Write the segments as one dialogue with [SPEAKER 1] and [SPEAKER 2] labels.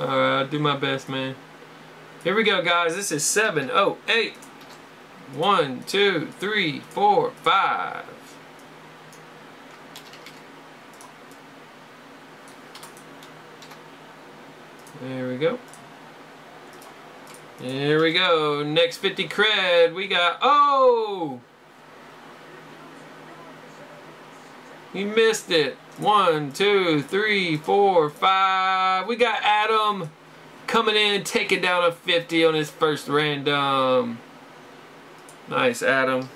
[SPEAKER 1] Alright, I'll do my best, man. Here we go, guys. This is seven, oh, eight. One, two, three, four, five. There we go. Here we go. Next 50 cred. We got, oh! You missed it. One, two, three, four, five. We got Adam coming in, taking down a 50 on his first random. Nice, Adam.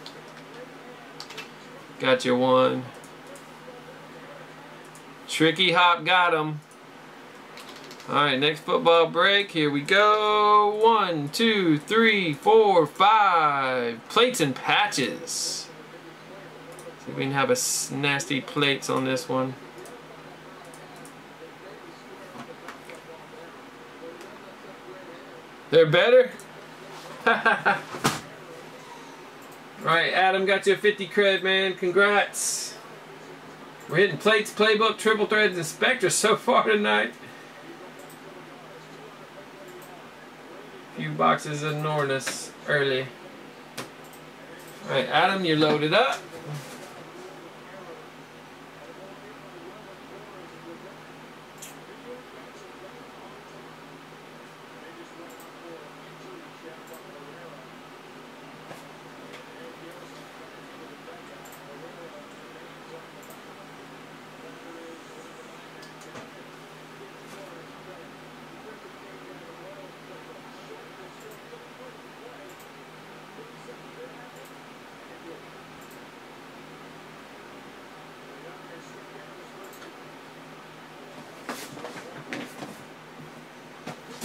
[SPEAKER 1] Got your one. Tricky Hop got him. Alright, next football break. Here we go. One, two, three, four, five. Plates and patches. See if we can have a nasty plates on this one. They're better? right, Adam got you a 50 cred, man. Congrats. We're hitting plates, playbook, triple threads, and Spectra so far tonight. A few boxes of Nornus early. Alright, Adam, you're loaded up.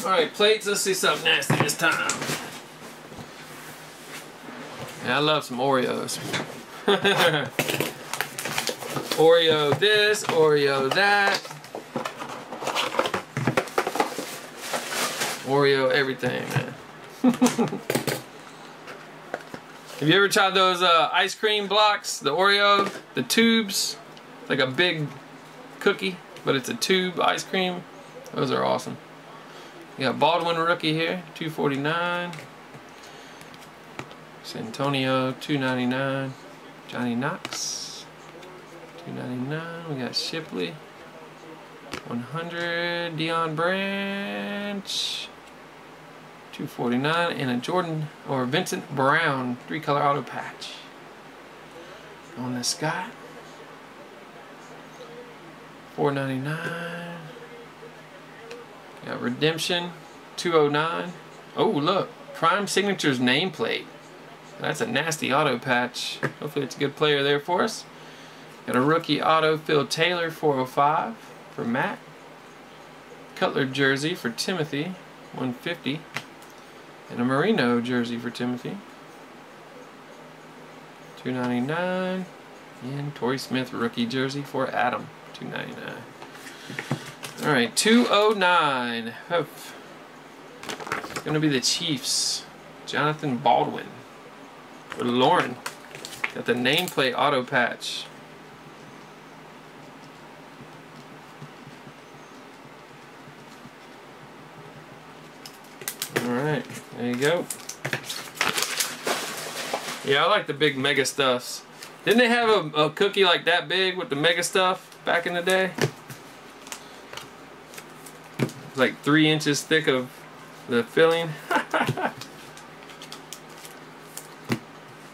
[SPEAKER 1] Alright, plates, let's see something nasty this time. Yeah, I love some Oreos. Oreo this, Oreo that. Oreo everything, man. Have you ever tried those uh, ice cream blocks, the Oreo, the tubes? Like a big cookie, but it's a tube ice cream. Those are awesome. We got Baldwin rookie here, 249. Santonio, 299. Johnny Knox, 299. We got Shipley, 100. Deion Branch, 249. And a Jordan or Vincent Brown three color auto patch on this guy. 499. Got Redemption, 209. Oh, look. Prime Signatures nameplate. That's a nasty auto patch. Hopefully it's a good player there for us. Got a rookie auto Phil Taylor, 405 for Matt. Cutler jersey for Timothy, 150. And a Marino jersey for Timothy. 299. And Torrey Smith rookie jersey for Adam, 299. All right, 209. It's going to be the Chiefs. Jonathan Baldwin. For Lauren. Got the nameplate auto patch. Alright, there you go. Yeah, I like the big mega stuffs. Didn't they have a, a cookie like that big with the mega stuff back in the day? Like three inches thick of the filling.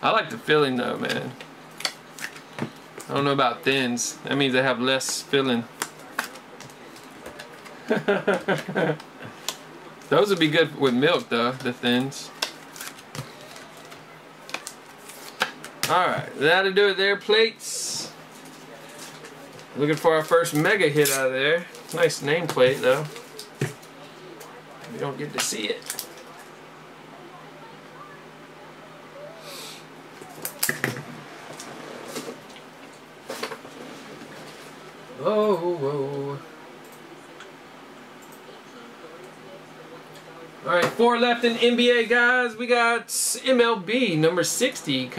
[SPEAKER 1] I like the filling though, man. I don't know about thins. That means they have less filling. Those would be good with milk though, the thins. Alright, that'll do it there, plates. Looking for our first mega hit out of there. Nice nameplate though. You don't get to see it. Oh, whoa. All right, four left in NBA, guys. We got MLB number 60.